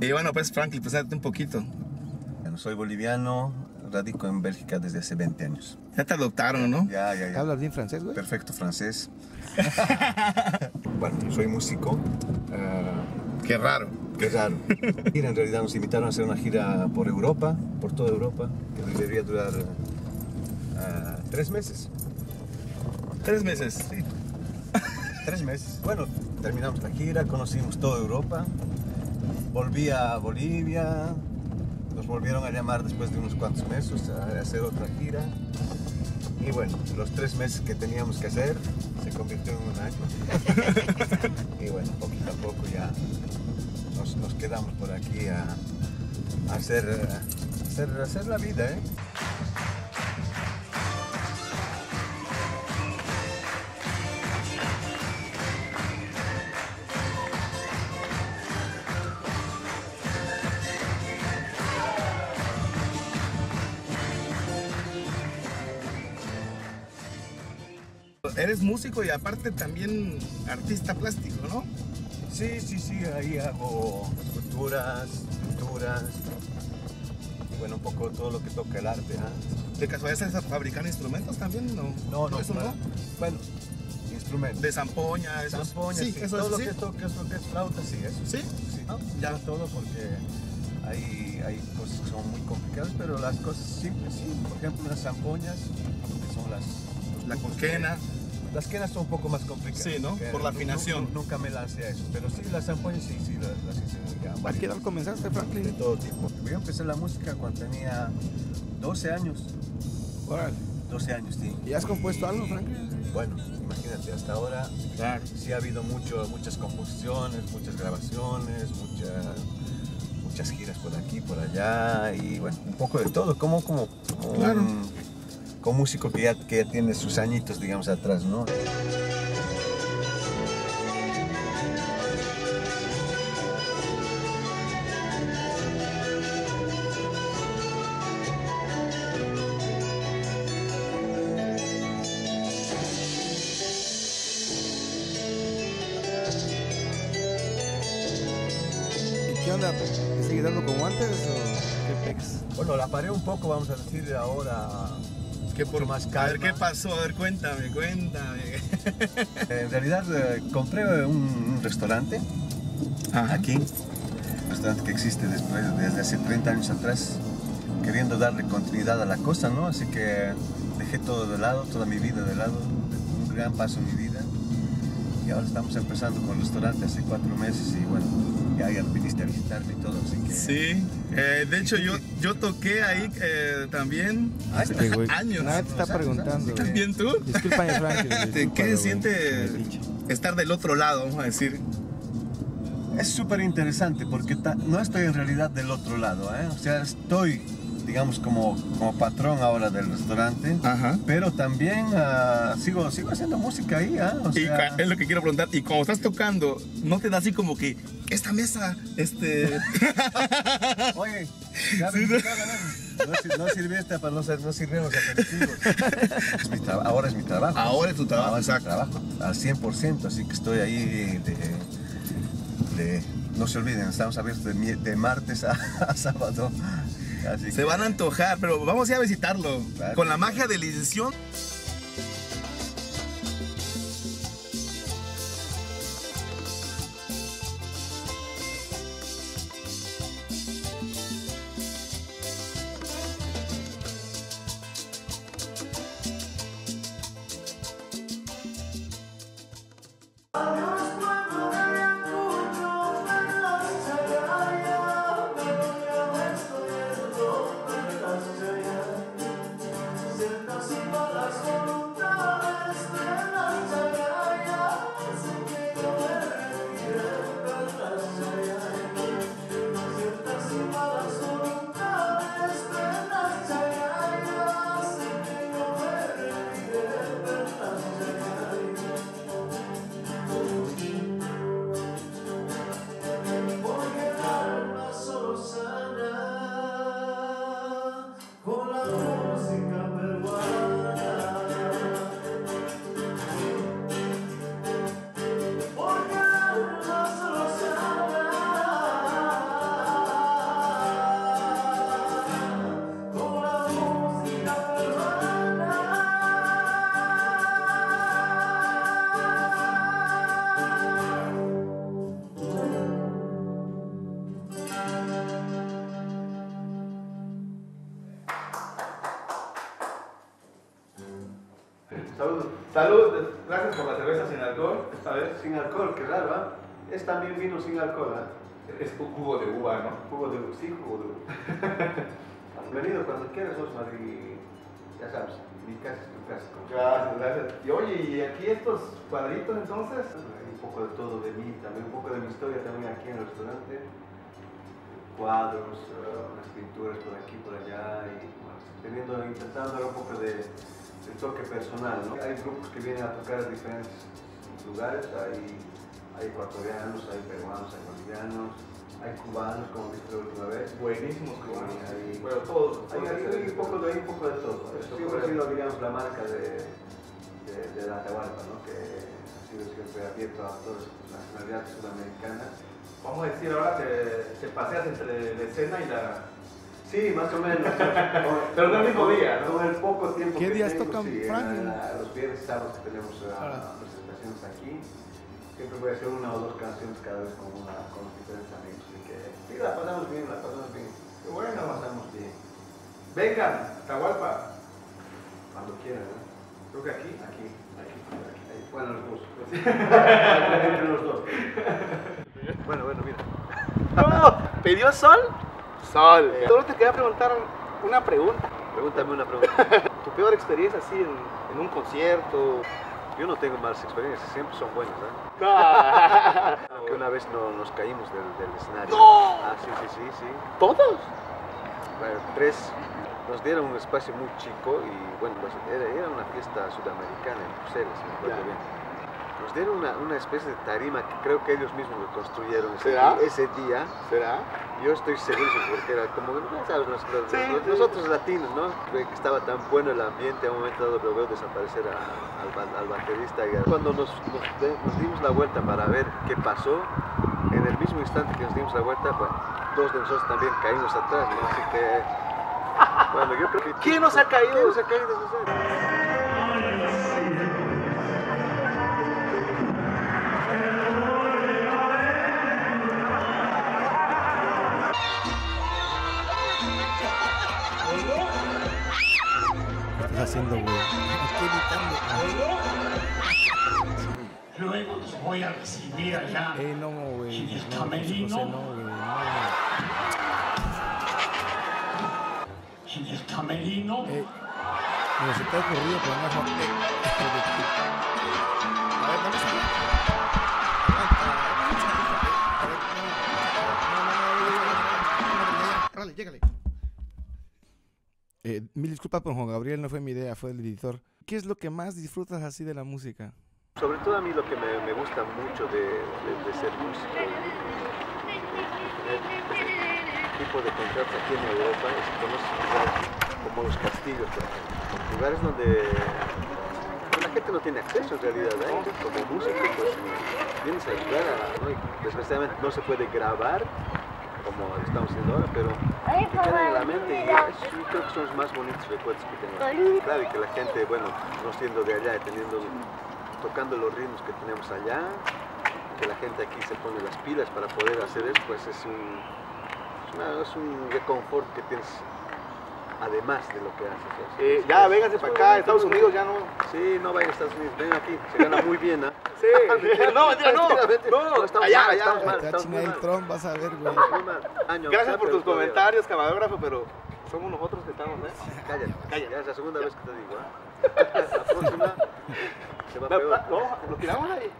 Y bueno, pues Franklin, preséntate un poquito. Bueno, soy boliviano, radico en Bélgica desde hace 20 años. Ya te adoptaron, ¿no? Ya, ya, ya. ¿Hablas bien francés, güey? Perfecto francés. bueno, soy músico. ah, Qué raro. qué raro. Gira, en realidad nos invitaron a hacer una gira por Europa, por toda Europa, que debería durar ah, tres meses. Tres meses. Sí. Tres meses. Bueno, terminamos la gira, conocimos toda Europa. Volví a Bolivia. Nos volvieron a llamar después de unos cuantos meses a hacer otra gira. Y bueno, los tres meses que teníamos que hacer se convirtió en un año. y bueno, poquito a poco ya nos, nos quedamos por aquí a, a hacer, a hacer, a hacer la vida, ¿eh? Eres músico y aparte también artista plástico, ¿no? Sí, sí, sí, ahí hago esculturas, pinturas, bueno, un poco todo lo que toca el arte. ¿ah? ¿De casualidad sabes fabricar instrumentos también? No, No, no, ¿Eso no? Bueno, instrumentos. De zampoña, esos. Zampoñas, sí, sí, eso todo es, lo sí. que toca, lo que es flauta, sí, eso. ¿Sí? Sí, ¿no? Ya. No todo porque hay, hay cosas que son muy complicadas, pero las cosas simples, sí. Por ejemplo, las zampoñas, que son las... La conquena. Las quenas son un poco más complicadas. Sí, ¿no? Por la afinación. nu- Nunca me lancé a eso, pero sí, las zampoñas sí, sí, las, las hice ¿A qué edad comenzaste, de Franklin? todo tipo. Yo empecé la música cuando tenía 12 años. Órale. 12 años, sí. ¿Y has compuesto algo, Franklin? Bueno, imagínate, hasta ahora Claro. sí ha habido mucho, muchas composiciones, muchas grabaciones, muchas muchas giras por aquí, por allá y bueno, un poco de todo, como como, como Claro. un, como músico que ya, que ya tiene sus añitos, digamos, atrás, ¿no? ¿Y qué onda? ¿Te sigue dando como antes o qué pex? Bueno, la paré un poco, vamos a decir, ahora ¿Qué por más A ver, calma. ¿qué pasó? A ver, cuéntame, cuéntame. En realidad eh, compré un, un restaurante Ajá. aquí, un restaurante que existe después, desde hace 30 años atrás, queriendo darle continuidad a la cosa, ¿no? Así que dejé todo de lado, toda mi vida de lado, un gran paso en mi vida. Y ahora estamos empezando con el restaurante hace cuatro meses y bueno, ya, ya viniste a visitarme y todo, así que... Sí, eh, de hecho yo, yo toqué ahí eh, también hace Sí, güey. años. Nadie te está preguntando. ¿También tú? Discúlpame, Franklin. ¿Qué discúlpame, se güey. siente estar del otro lado, vamos a decir? Es súper interesante porque no estoy en realidad del otro lado, ¿eh? O sea, estoy, digamos, como, como patrón ahora del restaurante, Ajá. pero también ah, sigo, sigo haciendo música ahí, ¿ah? O sea, es lo que quiero preguntar. Y cuando estás tocando, ¿no te da así como que esta mesa, este... Oye, ya ves, Sí, ¿no? no, no, no, sir- no sirve esta para no, no sirven los aperitivos. Es mi traba- ahora es mi trabajo. Ahora es tu trabajo, Ahora exacto. trabajo, al 100%, así que estoy ahí de... de- no se olviden, estamos abiertos de, de martes a, a sábado. Así Se que- van a antojar, pero vamos a ir a visitarlo. Claro. Con la magia de la edición. Salud. Salud, gracias por la cerveza sin alcohol, esta vez. Sin alcohol, qué raro, ¿ah? Es también vino sin alcohol, ¿ah? Es un jugo de uva, ¿no? Jugo de uva, sí, jugo de uva. Venido cuando quieras, Osmar, y ya sabes, mi casa es tu casa. Gracias, gracias. Y oye, ¿y aquí estos cuadritos entonces? Hay un poco de todo de mí, también un poco de mi historia también aquí en el restaurante. Cuadros, eh, unas pinturas por aquí, por allá, y bueno, teniendo, intentando dar un poco de, de toque personal, ¿no? Hay grupos que vienen a tocar a diferentes lugares, hay, hay ecuatorianos, hay peruanos, hay bolivianos, hay cubanos, como viste la última vez. Buenísimos cubanos. Hay- Bueno, todos. Hay, un poco de, hay un poco de todo. Siempre ha sido, digamos, la marca de, de, de la Atahualpa, ¿no? que ha sido siempre abierto a todas las nacionalidades sudamericanas. Vamos a decir ahora que te paseas entre la escena y la... Sí, más o menos. Pero no el mismo día, ¿no? El poco tiempo ¿Qué que días tengo, tocan sí, Franklin? a- a los viernes sábados que tenemos ah, presentaciones aquí. Siempre voy a hacer una o dos canciones cada vez con, una, con los diferentes amigos. Así que sí, la pasamos bien, la pasamos bien. Qué La bueno. pasamos bien. Vengan, Tahualpa. Cuando quieran, ¿no? Creo que aquí. Aquí, aquí, aquí. ahí. Bueno, los dos. Entre los dos. Bueno, bueno, mira. ¿Pidió sol? Sol. Solo te quería preguntar una pregunta. Pregúntame una pregunta. ¿Tu peor experiencia así en, en un concierto? Yo no tengo malas experiencias, siempre son buenas, ¿eh? No. Aunque una vez no, nos caímos del, del escenario. ¡No! Ah, sí, sí, sí, sí. ¿Todos? Bueno, tres. Nos dieron un espacio muy chico y bueno, pues, era, era una fiesta sudamericana en Bruselas, me acuerdo bien. Nos dieron una, una especie de tarima que creo que ellos mismos lo construyeron ese, ¿Será? di- ese día. ¿Será? Yo estoy seguro porque era como, ya sabes, nos- los- Sí, los- sí. nosotros latinos, ¿no? Que estaba tan bueno el ambiente, a un momento dado lo veo desaparecer a- al, ba- al baterista. Y cuando nos, nos de- nos dimos la vuelta para ver qué pasó, en el mismo instante que nos dimos la vuelta, bueno, dos de nosotros también caímos atrás, ¿no? Así que, bueno, yo creo que... ¿Quién nos ha caído? ¿Quién nos ha caído? Haciendo, güey? Luego los voy a recibir allá. No, güey. ¿En el No, camerino? No, güey. No, En el camerino. Pero se ocurrido A ver, vamos a ver. Eh, mil disculpas por Juan Gabriel, no fue mi idea, fue el editor. ¿Qué es lo que más disfrutas así de la música? Sobre todo a mí lo que me, me gusta mucho de, de- de ser músico, este tipo de conciertos aquí en Europa, es que conoces lugares como los castillos, lugares donde la gente no tiene acceso en realidad, ¿eh? Como músico, pues vienes a ayudar a, ¿no? Y, desgraciadamente no se puede grabar como estamos haciendo ahora, pero te quedan en la mente. y yo creo que son los más bonitos recuerdos que tengo. Claro, y que la gente, bueno, no siendo de allá teniendo, tocando los ritmos que tenemos allá, que la gente aquí se pone las pilas para poder hacer eso, pues es un, es una- es un reconfort que tienes además de lo que haces. Eh, ya, es para acá, Estados Unidos ya no. Sí, no vayan a Estados Unidos, ven aquí, se gana muy bien, ¿ah? Sí, no, mentira, no. No, estamos allá, mal, allá. estamos mal, Te va a estamos mal. tron, vas a ver, güey. Gracias ya, por tus comentarios, camarógrafo, pero somos nosotros que estamos, ¿eh? Cállate, Cállate. Ya es la segunda vez que te digo, ¿ah? La próxima se va peor. No, lo tiramos ahí.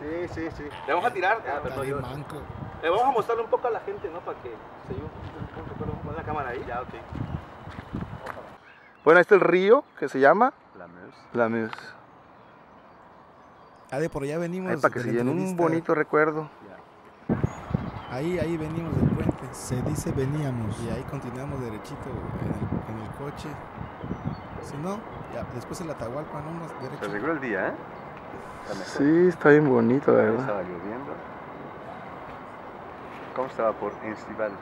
Sí, sí, sí. Le vamos a tirar. Ya, pero manco. Le vamos a mostrarle un poco a la gente, ¿no? Para que se lleve un pon la cámara ahí. Ya, ok. Bueno, este es el río que se llama La Meuse. La Meuse. Ah, de por allá venimos. Ahí para que se llene un bonito recuerdo. Ahí, ahí venimos del puente. Se dice veníamos. Y ahí continuamos derechito en el, en el coche. Si no, ya después el Atahualpa, no más Se derecho. arregló el día, ¿eh? Está. Sí, está bien bonito, la verdad. Estaba lloviendo. ¿Cómo estaba por Estival?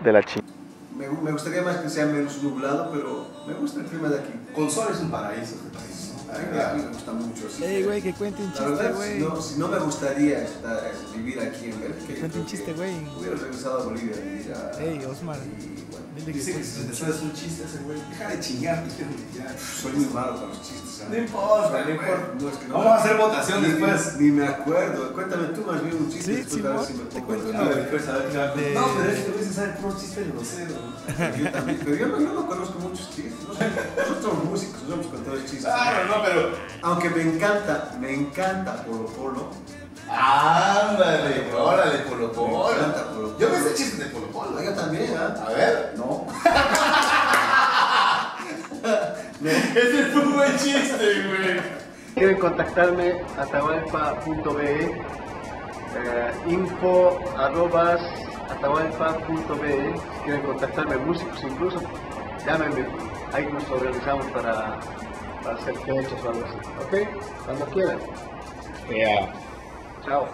De la chingada. Me, gustaría más que sea menos nublado, pero me gusta el clima de aquí. Con sol es un paraíso este país. A mí, a mí me gusta mucho. así Ey, que, güey, que cuente un chiste, güey. si no, si no me gustaría estar, vivir aquí en Bélgica. yo Cuenta un chiste, que güey. Hubiera regresado a Bolivia vivir a. Ey, Osmar. y, bueno, Dile que Dice que cuente si te sabes un chiste ese güey, deja de chingar, ya. soy muy malo con los chistes. ¿sabes? No importa, no importa. no, es que no Vamos a hacer votación ni- después. Ni, me acuerdo. Cuéntame tú más bien un chiste. Sí, después a ver si me te cuento uno, A ver, pues, a ver. De- No, pero es que a veces sabe puros chistes groseros. Yo también, pero yo no, yo no conozco muchos chistes. No sé, nosotros somos músicos, nos hemos contado chistes. Claro, no, pero. Aunque me encanta, me encanta Polo Polo. Ándale, órale, Polo Polo. Me encanta Polo Polo. Yo me sé chistes de Polo Polo. Yo también, ¿ah? A ver. No. Ese fue un buen chiste, güey. Quieren contactarme eh, info arrobas atahualpa.be, si quieren contactarme, músicos incluso, llámenme, ahí nos organizamos para, para hacer fechas o algo así, ¿ok? Cuando quieran. Chao.